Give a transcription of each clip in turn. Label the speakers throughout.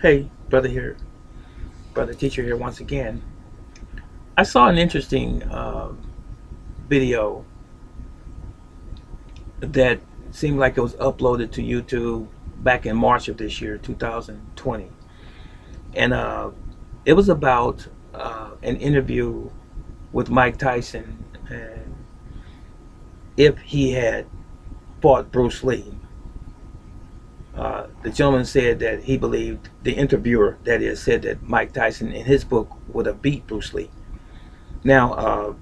Speaker 1: Hey, brother here, brother teacher here once again. I saw an interesting uh, video that seemed like it was uploaded to YouTube back in March of this year, 2020. And uh, it was about uh, an interview with Mike Tyson and if he had fought Bruce Lee. Uh, the gentleman said that he believed, the interviewer that is, said that Mike Tyson in his book would have beat Bruce Lee. Now, uh,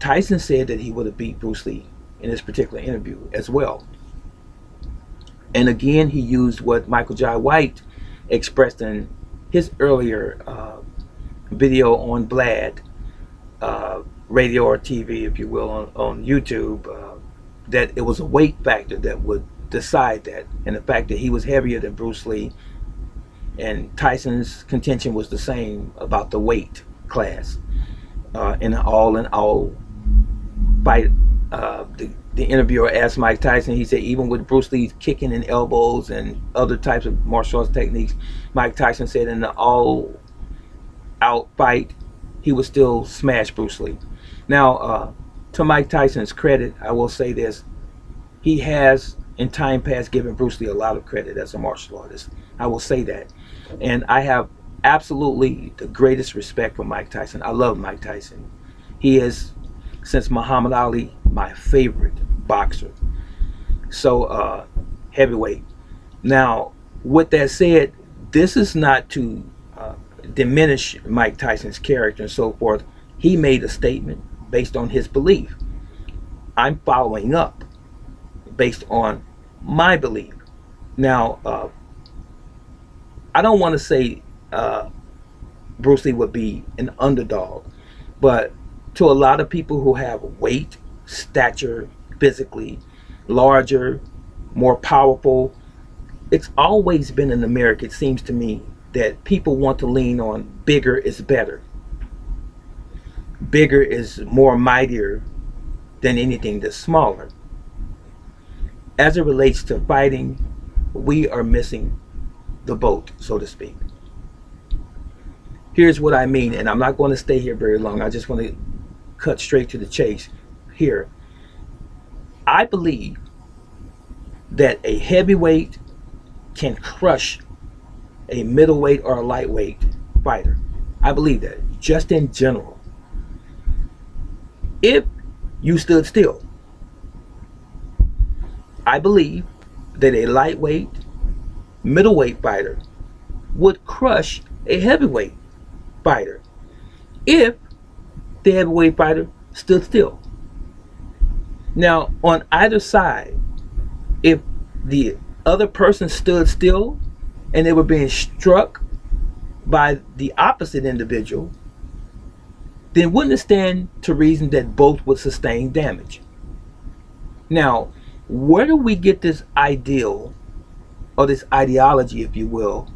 Speaker 1: Tyson said that he would have beat Bruce Lee in this particular interview as well. And again, he used what Michael Jai White expressed in his earlier uh, video on Vlad, uh, radio or TV, if you will, on, on YouTube, uh, that it was a weight factor that would decide that. And the fact that he was heavier than Bruce Lee and Tyson's contention was the same about the weight class uh, in an all in all fight. Uh, the, the interviewer asked Mike Tyson, he said, even with Bruce Lee's kicking and elbows and other types of martial arts techniques, Mike Tyson said in the all out fight, he would still smash Bruce Lee. Now, uh, to Mike Tyson's credit, I will say this. He has, in time past, given Bruce Lee a lot of credit as a martial artist. I will say that. And I have absolutely the greatest respect for Mike Tyson. I love Mike Tyson. He is, since Muhammad Ali, my favorite boxer. So, uh, heavyweight. Now, with that said, this is not to uh, diminish Mike Tyson's character and so forth. He made a statement based on his belief. I'm following up based on my belief. Now, uh, I don't want to say uh, Bruce Lee would be an underdog, but to a lot of people who have weight, stature, physically larger, more powerful, it's always been in America, it seems to me, that people want to lean on bigger is better. Bigger is more mightier than anything that's smaller. As it relates to fighting, we are missing the boat, so to speak. Here's what I mean, and I'm not going to stay here very long. I just want to cut straight to the chase here. I believe that a heavyweight can crush a middleweight or a lightweight fighter. I believe that, just in general. If you stood still, I believe that a lightweight, middleweight fighter would crush a heavyweight fighter if the heavyweight fighter stood still. Now, on either side, if the other person stood still and they were being struck by the opposite individual, then wouldn't it stand to reason that both would sustain damage? Now, where do we get this ideal or this ideology, if you will,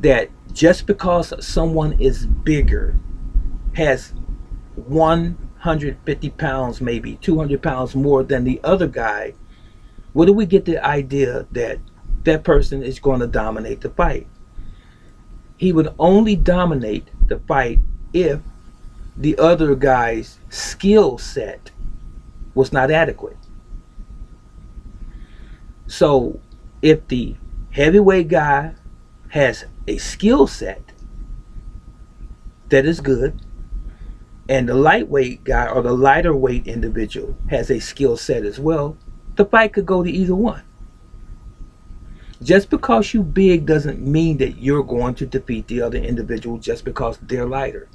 Speaker 1: that just because someone is bigger, has 150 pounds, maybe 200 pounds more than the other guy, where do we get the idea that that person is going to dominate the fight? He would only dominate the fight if the other guy's skill set was not adequate. So if the heavyweight guy has a skill set that is good, and the lightweight guy or the lighter weight individual has a skill set as well, the fight could go to either one. Just because you big doesn't mean that you're going to defeat the other individual just because they're lighter.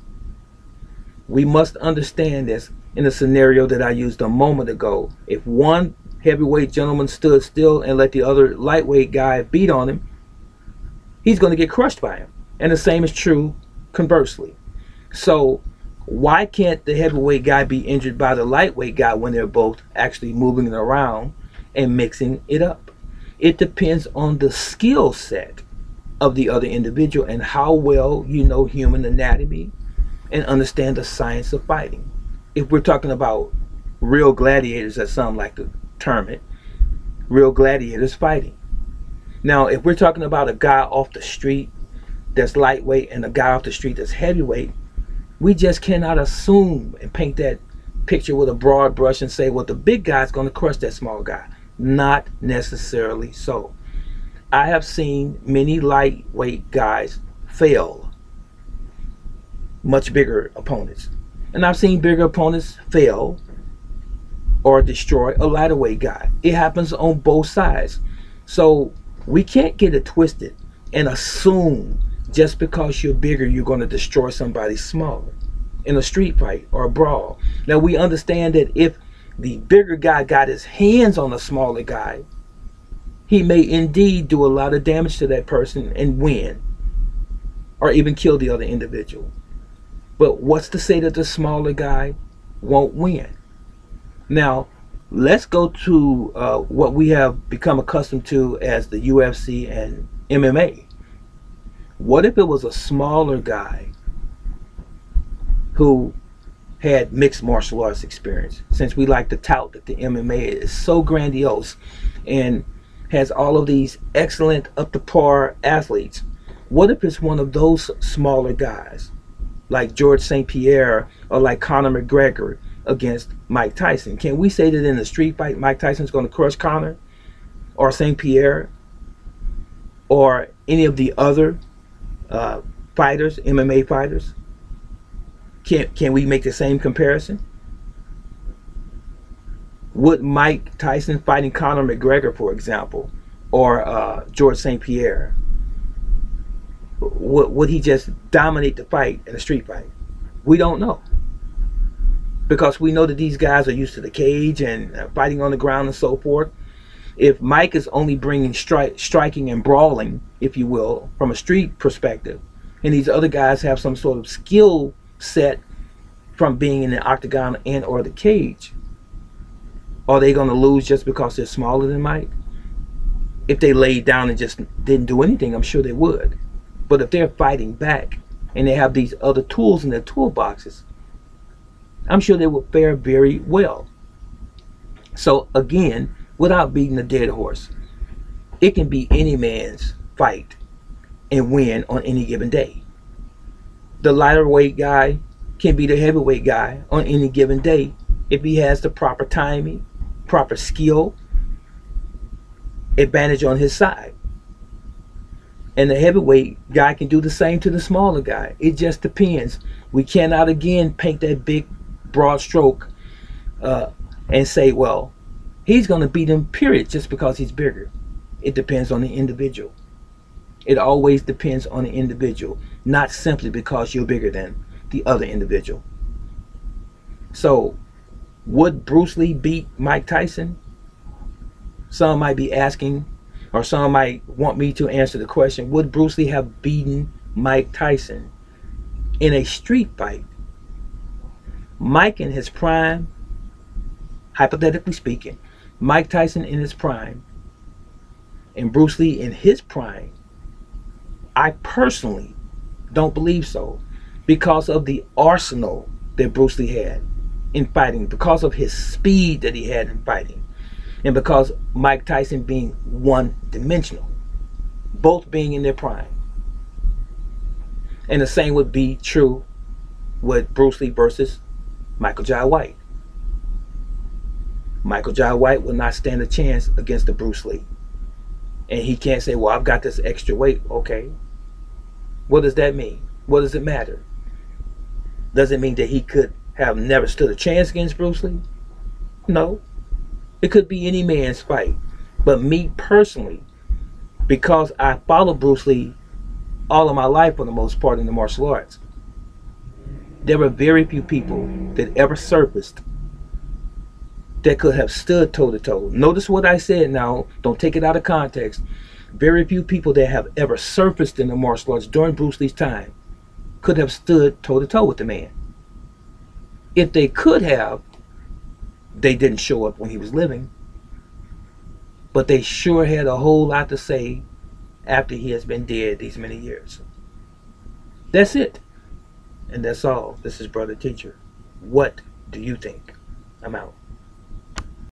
Speaker 1: We must understand this in the scenario that I used a moment ago. If one heavyweight gentleman stood still and let the other lightweight guy beat on him, he's going to get crushed by him. And the same is true conversely. So why can't the heavyweight guy be injured by the lightweight guy when they're both actually moving around and mixing it up? It depends on the skill set of the other individual and how well you know human anatomy and understand the science of fighting. If we're talking about real gladiators, as some like to term it, real gladiators fighting. Now, if we're talking about a guy off the street that's lightweight and a guy off the street that's heavyweight, we just cannot assume and paint that picture with a broad brush and say, well, the big guy's going to crush that small guy. Not necessarily so. I have seen many lightweight guys fail much bigger opponents. And I've seen bigger opponents fail or destroy a lighter weight guy. It happens on both sides. So we can't get it twisted and assume just because you're bigger, you're going to destroy somebody smaller in a street fight or a brawl. Now we understand that if the bigger guy got his hands on a smaller guy, he may indeed do a lot of damage to that person and win or even kill the other individual. But what's to say that the smaller guy won't win? Now, let's go to uh, what we have become accustomed to as the UFC and MMA. What if it was a smaller guy who had mixed martial arts experience? Since we like to tout that the MMA is so grandiose and has all of these excellent up to par athletes. What if it's one of those smaller guys, like George St. Pierre or like Conor McGregor, against Mike Tyson. Can we say that in a street fight, Mike Tyson's going to crush Conor or St. Pierre or any of the other uh, fighters, MMA fighters? Can, can we make the same comparison? Would Mike Tyson fighting Conor McGregor, for example, or uh, George St. Pierre, would, would he just dominate the fight in a street fight? We don't know because we know that these guys are used to the cage and fighting on the ground and so forth. If Mike is only bringing stri- striking and brawling, if you will, from a street perspective, and these other guys have some sort of skill set from being in the octagon and or the cage, are they going to lose just because they're smaller than Mike? If they laid down and just didn't do anything, I'm sure they would. But if they're fighting back and they have these other tools in their toolboxes, I'm sure they will fare very well. So again, without beating a dead horse, it can be any man's fight and win on any given day. The lighter weight guy can be the heavyweight guy on any given day if he has the proper timing, proper skill, advantage on his side. And the heavyweight guy can do the same to the smaller guy. It just depends. We cannot again paint that big broad stroke uh, and say, well, he's going to beat him, period, just because he's bigger. It depends on the individual. It always depends on the individual, not simply because you're bigger than the other individual. So, would Bruce Lee beat Mike Tyson? Some might be asking, or some might want me to answer the question Would Bruce Lee have beaten Mike Tyson in a street fight? Mike in his prime, hypothetically speaking, Mike Tyson in his prime, and Bruce Lee in his prime, I personally don't believe so because of the arsenal that Bruce Lee had in fighting, because of his speed that he had in fighting, and because Mike Tyson being one dimensional, both being in their prime. And the same would be true with Bruce Lee versus Michael Jai White. Michael Jai White will not stand a chance against the Bruce Lee. And he can't say, well, I've got this extra weight. Okay. What does that mean? What does it matter? Does it mean that he could have never stood a chance against Bruce Lee? No. It could be any man's fight. But me personally, because I followed Bruce Lee all of my life for the most part in the martial arts, there were very few people that ever surfaced that could have stood toe to toe. Notice what I said now, don't take it out of context. Very few people that have ever surfaced in the martial arts during Bruce Lee's time could have stood toe to toe with the man. If they could have, they didn't show up when he was living. But they sure had a whole lot to say after he has been dead these many years. That's it. And that's all. This is Brother Teacher. What do you think? I'm out.